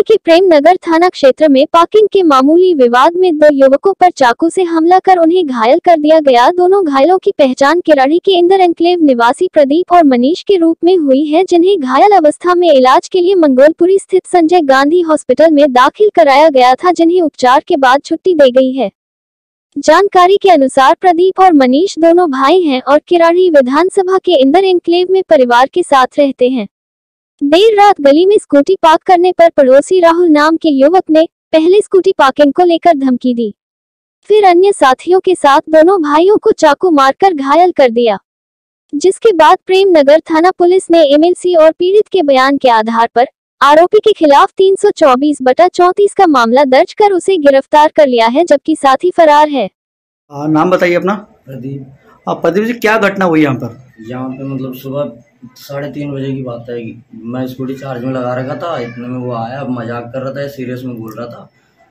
के प्रेम नगर थाना क्षेत्र में पार्किंग के मामूली विवाद में दो युवकों पर चाकू से हमला कर उन्हें घायल कर दिया गया। दोनों घायलों की पहचान किराड़ी के इंदर एनक्लेव निवासी प्रदीप और मनीष के रूप में हुई है, जिन्हें घायल अवस्था में इलाज के लिए मंगोलपुरी स्थित संजय गांधी हॉस्पिटल में दाखिल कराया गया था, जिन्हें उपचार के बाद छुट्टी दी गई है। जानकारी के अनुसार प्रदीप और मनीष दोनों भाई हैं और किराड़ी विधानसभा के इंदर एनक्लेव में परिवार के साथ रहते हैं। देर रात गली में स्कूटी पार्क करने पर पड़ोसी राहुल नाम के युवक ने पहले स्कूटी पार्किंग को लेकर धमकी दी। फिर अन्य साथियों के साथ दोनों भाइयों को चाकू मारकर घायल कर दिया। जिसके बाद प्रेम नगर थाना पुलिस ने एमएलसी और पीड़ित के बयान के आधार पर आरोपी के खिलाफ 324 बटा चौतीस का मामला दर्ज कर उसे गिरफ़्तार कर लिया है जबकि साथी फरार है। आ, नाम बताइए अपना। प्रदीप। प्रदीप जी क्या घटना हुई यहाँ पर? यहाँ पे मतलब सुबह साढ़े तीन बजे की बात है मैं स्कूटी चार्ज में लगा रखा था, इतने में वो आया, अब मज़ाक कर रहा था सीरियस में बोल रहा था।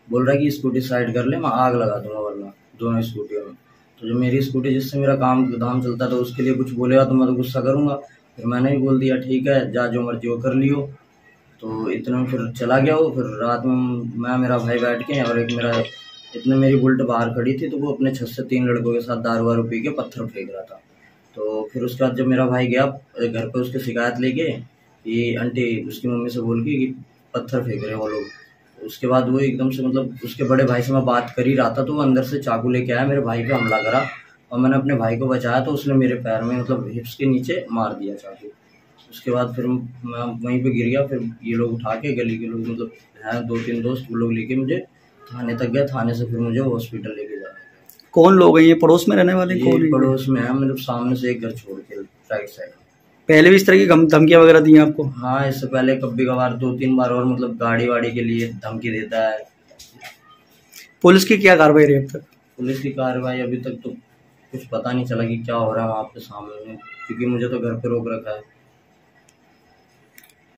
बोल रहा है कि स्कूटी साइड कर ले, मैं आग लगा दूँगा वरना, दोनों स्कूटियों में। तो जो मेरी स्कूटी जिससे मेरा काम दाम चलता था, उसके लिए कुछ बोलेगा तो मैं तो गुस्सा करूँगा। फिर मैंने भी बोल दिया, ठीक है, जा जो मर्ज़ी वो कर लियो। तो इतने फिर चला गया वो, फिर रात में मैं, मेरा भाई बैठ के और एक मेरा, इतने मेरी बुल्ट बाहर खड़ी थी तो वो अपने छत से तीन लड़कों के साथ दारू वारू पी के पत्थर फेंक रहा था। तो फिर उसके बाद जब मेरा भाई गया घर पे उसकी शिकायत लेके कि आंटी, उसकी मम्मी से बोल के कि पत्थर फेंक रहे हैं वो लोग। उसके बाद वो एकदम से मतलब उसके बड़े भाई से मैं बात कर ही रहा था तो वो अंदर से चाकू लेके आया, मेरे भाई पे हमला करा और मैंने अपने भाई को बचाया तो उसने मेरे पैर में मतलब हिप्स के नीचे मार दिया चाकू। उसके बाद फिर मैं वहीं पे गिर गया, फिर ये लोग उठा के गली के लोग मतलब हैं दो तीन दोस्त, वो लोग लेके मुझे थाने तक गया थाने से फिर मुझे हॉस्पिटल जा कौन लोग हैं? ये पड़ोस में रहने वाले कौन हैं? पड़ोस में है मतलब सामने से एक घर छोड़ के राइट साइड पहले भी इस तरह की धम- धमकियाँ वगैरह दी हैं आपको? हाँ इससे पहले कभी कभार दो तीन बार और मतलब गाड़ी वाड़ी के लिए धमकी देता है। पुलिस की क्या कार्रवाई रही अब तक? पुलिस की कार्रवाई अभी तक तो कुछ पता नहीं चला कि क्या हो रहा है वहाँ पे सामने में क्योंकि मुझे तो घर पे रोक रखा है।